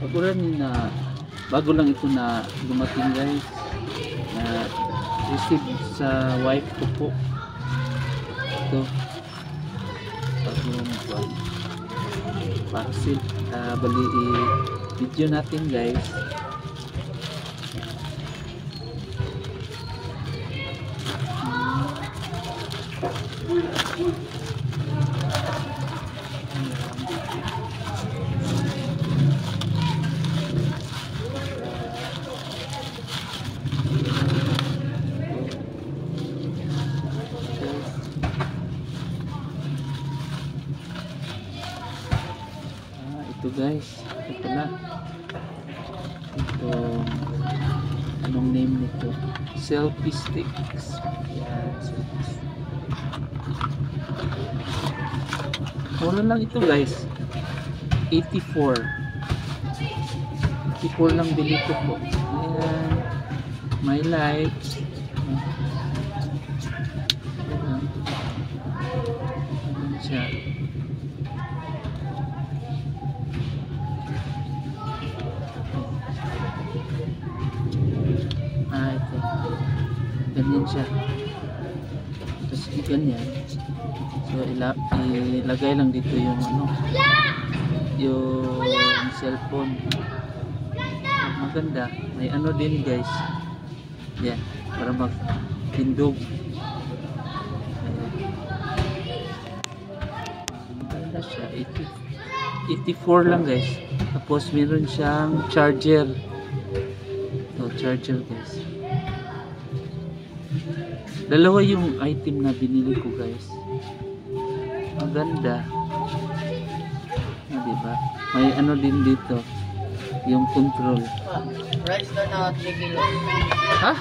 Paguran na bago lang ito na dumating guys na receive sa wife ko po. Ito. Bagong buwan parcel uh, bali i-video natin guys. Ah, ito guys. Ito pala. Ito. Anong name nito? Selfie sticks. Yan, selfie. Mura lang ito guys. 84. 84 lang bili ko po. Ayan. My life. Ayan. Ayan. Ganyan siya. Tapos ganyan. So, ila ilagay lang dito yung ano, yung cellphone. Maganda. May ano din guys. Yan. Para magtindog. Ayan. Maganda siya. 80, 84 lang guys. Tapos meron siyang charger. Ito, charger guys. Dalawa yung item na binili ko guys. Maganda. Ah, diba? May ano din dito. Yung control. Rice na na 3 kilos. Ha?